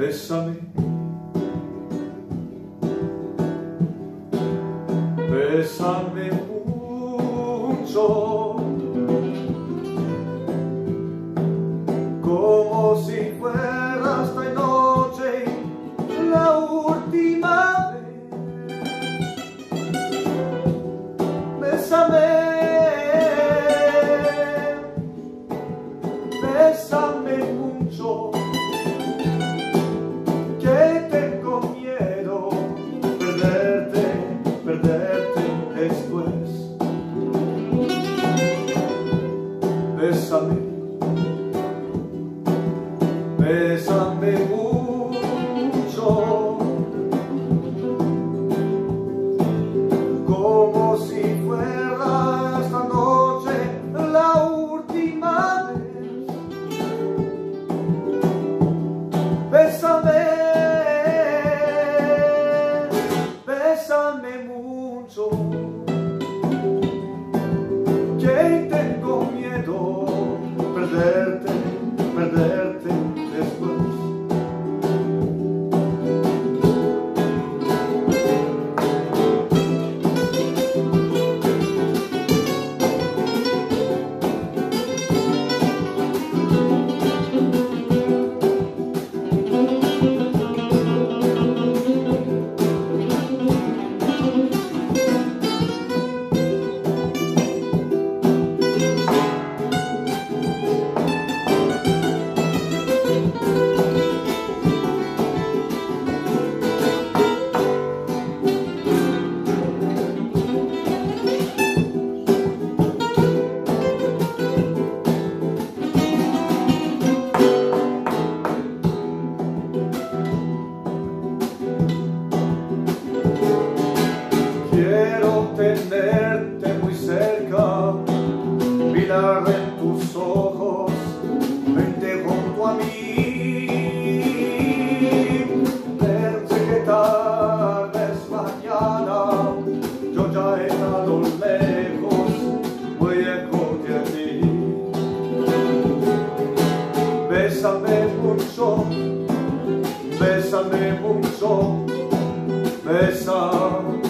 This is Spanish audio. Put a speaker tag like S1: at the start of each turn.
S1: Bésame. Bésame mucho. Bésame, bésame mucho, como si fuera esta noche la última vez. Bésame, bésame mucho, for the en tus ojos, vente junto a mí. Pensé que tal vez mañana yo ya he estado lejos, muy lejos de ti. Bésame mucho, bésame mucho. Bésame